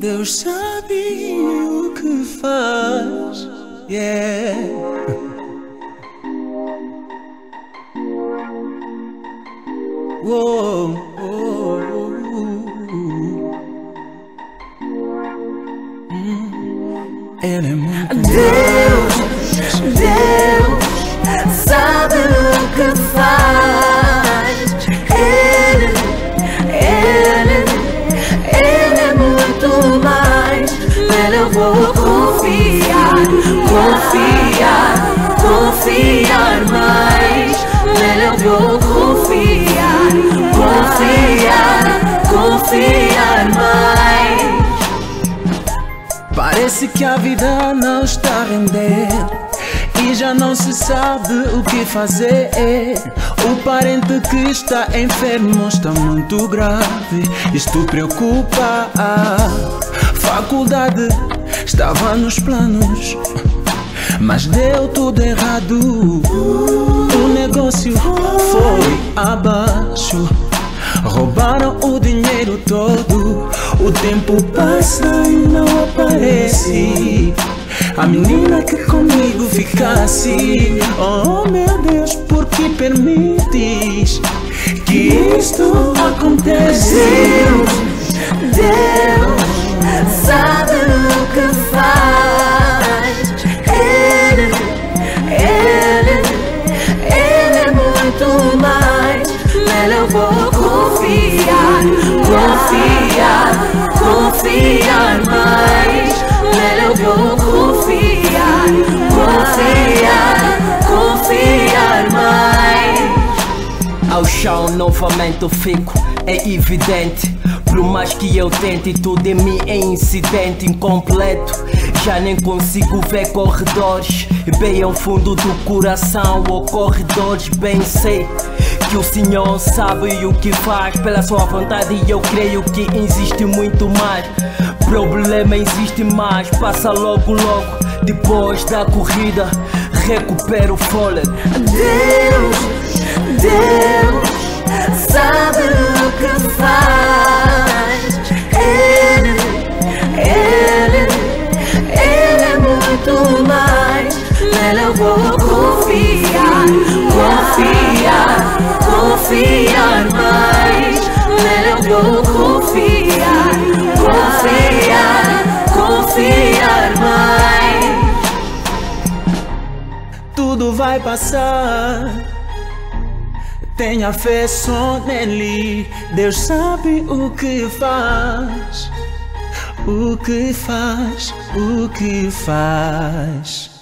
Deus sabe o que faz. Yeah. Whoa, whoa, Hum, Ele é muito Deus, Deus confiar, mais. Eu vou confiar, confiar, confiar mais. Parece que a vida não está a render e já não se sabe o que fazer. O parente que está enfermo está muito grave. Isto preocupa. Faculdade estava nos planos, mas deu tudo errado. O negócio foi abaixo. Roubaram o dinheiro todo. O tempo passa e não aparece. A menina que comigo ficasse. Oh meu Deus, por que permites que isto acontece? Deus confiar, confiar mais. Eu vou confiar, confiar, confiar mais. Ao chão novamente eu fico, é evidente. Por mais que eu tente, tudo em mim é incidente incompleto. Já nem consigo ver corredores. Bem ao fundo do coração, ou corredores, bem sei. Que o Senhor sabe o que faz pela sua vontade e eu creio que existe muito mais. Problema existe mais, passa logo logo depois da corrida, recupera o fôlego. Deus, Deus sabe o que faz. Ele, Ele, Ele é muito mais. Nele eu vou confiar, confiar, mais. Vou confiar, confiar, confiar mais. Tudo vai passar. Tenha fé só nele. Deus sabe o que faz. O que faz, o que faz.